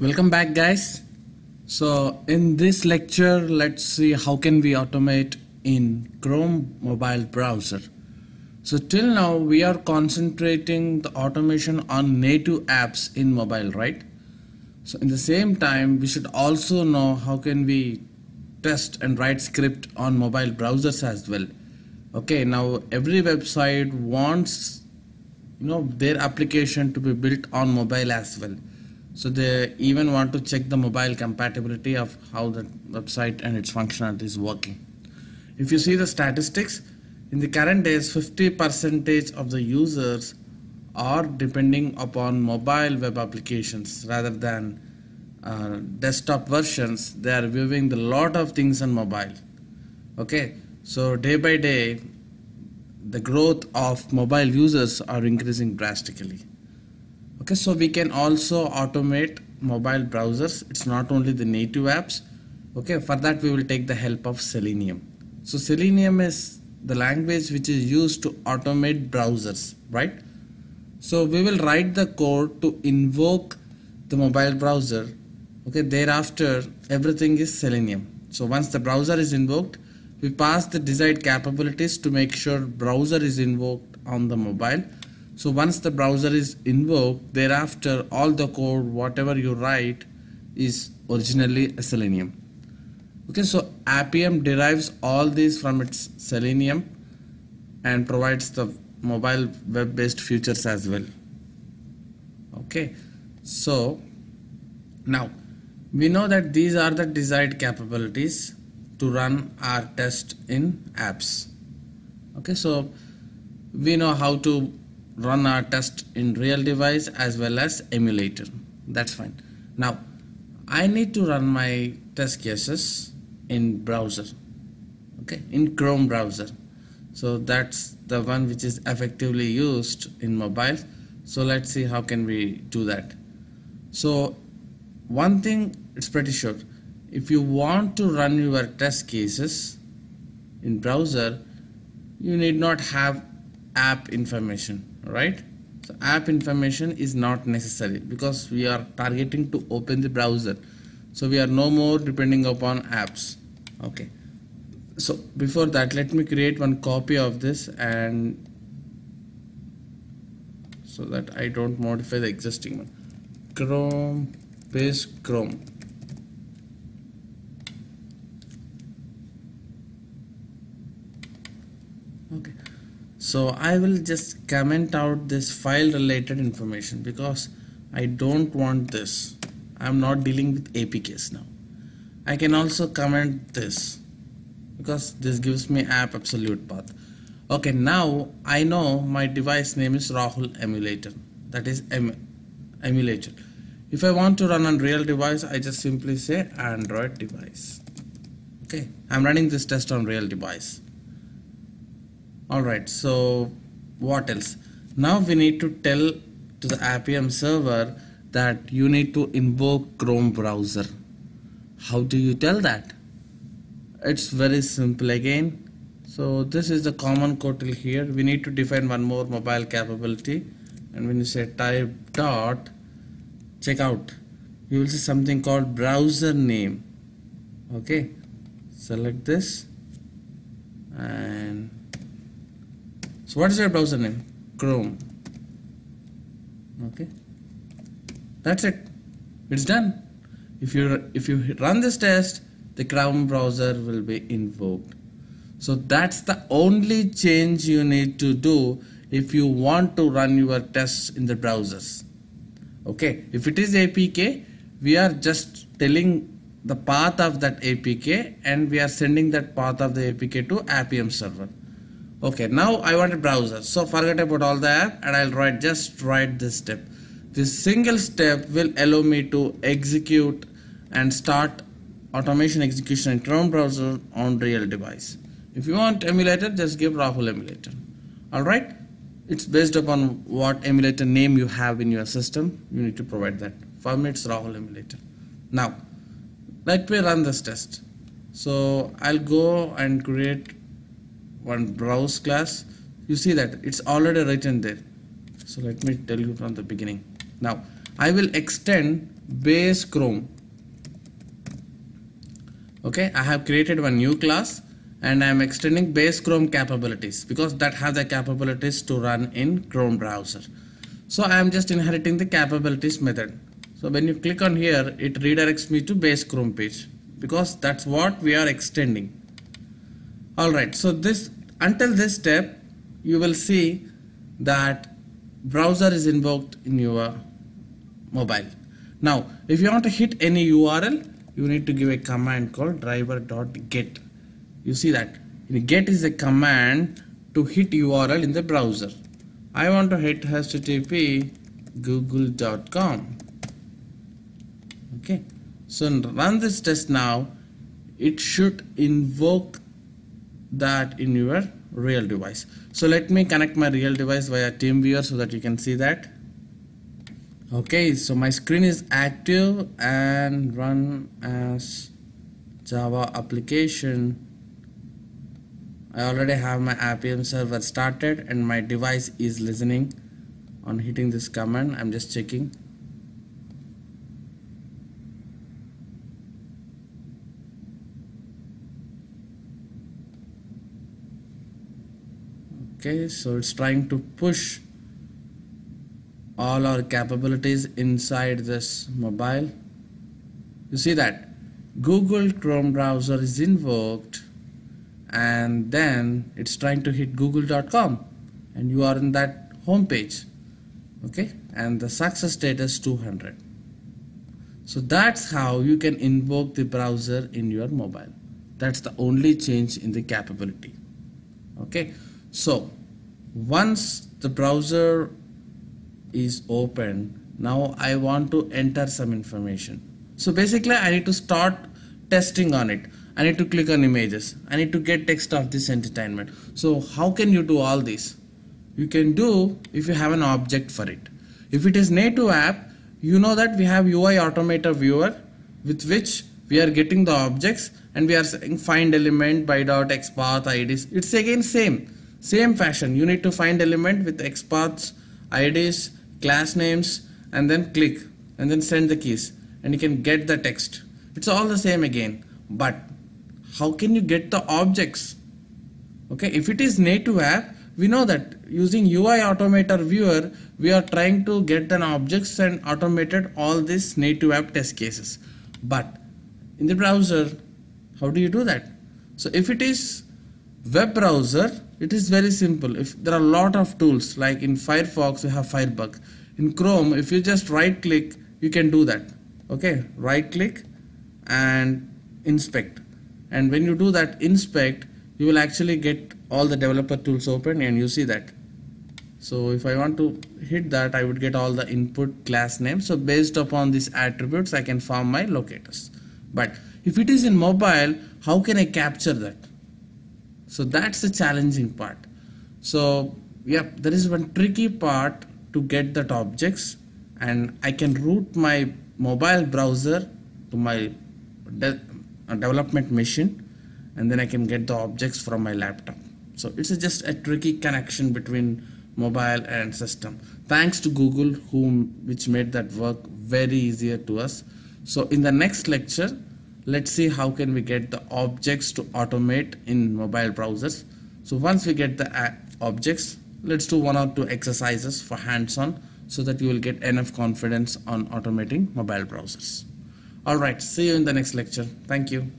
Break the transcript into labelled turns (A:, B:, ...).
A: Welcome back guys. So in this lecture let's see how can we automate in Chrome mobile browser. So till now we are concentrating the automation on native apps in mobile right. So in the same time we should also know how can we test and write script on mobile browsers as well. Okay now every website wants you know their application to be built on mobile as well so they even want to check the mobile compatibility of how the website and its functionality is working. If you see the statistics in the current days 50 percentage of the users are depending upon mobile web applications rather than uh, desktop versions. They are viewing the lot of things on mobile. Okay? So day by day the growth of mobile users are increasing drastically okay so we can also automate mobile browsers. It's not only the native apps. Okay for that we will take the help of selenium. So selenium is the language which is used to automate browsers right? So we will write the code to invoke the mobile browser. Okay thereafter everything is selenium. So once the browser is invoked we pass the desired capabilities to make sure browser is invoked on the mobile so once the browser is invoked thereafter all the code whatever you write is originally a selenium. Okay so appium derives all these from its selenium and provides the mobile web based features as well. Okay so now we know that these are the desired capabilities to run our test in apps. Okay so we know how to run our test in real device as well as emulator. That's fine. Now I need to run my test cases in browser okay? In Chrome browser. So that's the one which is effectively used in mobile. So let's see how can we do that. So one thing it's pretty sure. If you want to run your test cases in browser you need not have app information right? So app information is not necessary because we are targeting to open the browser. So we are no more depending upon apps. Okay. So before that let me create one copy of this and so that I don't modify the existing one. Chrome paste chrome. Okay so I will just comment out this file related information because I don't want this. I'm not dealing with APKs now. I can also comment this because this gives me app absolute path. Okay now I know my device name is Rahul emulator. That is em emulator. If I want to run on real device I just simply say Android device. Okay I'm running this test on real device alright so what else? Now we need to tell to the Appium server that you need to invoke Chrome browser. How do you tell that? It's very simple again. So this is the common code till here. We need to define one more mobile capability. And when you say type dot check out. You will see something called browser name. Okay select this. And what is your browser name? Chrome. Okay. That's it. It's done. If you if you run this test the chrome browser will be invoked. So that's the only change you need to do if you want to run your tests in the browsers. Okay. If it is apk we are just telling the path of that apk and we are sending that path of the apk to appium server okay now I want a browser. So forget about all the app and I'll write just write this step. This single step will allow me to execute and start automation execution in Chrome browser on real device. If you want emulator just give Rahul emulator. Alright it's based upon what emulator name you have in your system. You need to provide that. For me it's Rahul emulator. Now let me run this test. So I'll go and create one browse class you see that it's already written there. So let me tell you from the beginning. Now I will extend base Chrome. Okay I have created one new class and I am extending base Chrome capabilities because that has the capabilities to run in Chrome browser. So I am just inheriting the capabilities method. So when you click on here it redirects me to base Chrome page because that's what we are extending. Alright so this until this step you will see that browser is invoked in your mobile. Now if you want to hit any URL you need to give a command called driver.get you see that? Get is a command to hit URL in the browser. I want to hit http google.com okay. So run this test now. It should invoke that in your real device. So let me connect my real device via TeamViewer so that you can see that. Okay so my screen is active and run as Java application. I already have my Appium server started and my device is listening on hitting this command. I'm just checking okay so it's trying to push all our capabilities inside this mobile. You see that? Google Chrome browser is invoked and then it's trying to hit google.com and you are in that home page okay? And the success status 200 so that's how you can invoke the browser in your mobile. That's the only change in the capability okay so once the browser is open now I want to enter some information. So basically I need to start testing on it. I need to click on images. I need to get text of this entertainment. So how can you do all this? You can do if you have an object for it. If it is native app you know that we have UI automator viewer with which we are getting the objects and we are saying find element by dot xpath ids it's again same same fashion. You need to find element with xpaths ids class names and then click and then send the keys and you can get the text. It's all the same again. But how can you get the objects? Okay if it is native app we know that using UI automator viewer we are trying to get an objects and automated all these native app test cases. But in the browser how do you do that? So if it is web browser it is very simple. If there are a lot of tools like in Firefox you have Firebug. In Chrome if you just right click you can do that. Okay? Right click and inspect. And when you do that inspect you will actually get all the developer tools open and you see that. So if I want to hit that I would get all the input class names. So based upon these attributes I can form my locators. But if it is in mobile how can I capture that so that's the challenging part. So yeah there is one tricky part to get that objects and I can route my mobile browser to my de uh, development machine and then I can get the objects from my laptop. So it's just a tricky connection between mobile and system. Thanks to Google whom which made that work very easier to us. So in the next lecture let's see how can we get the objects to automate in mobile browsers. So once we get the objects let's do one or two exercises for hands-on so that you will get enough confidence on automating mobile browsers. All right see you in the next lecture. Thank you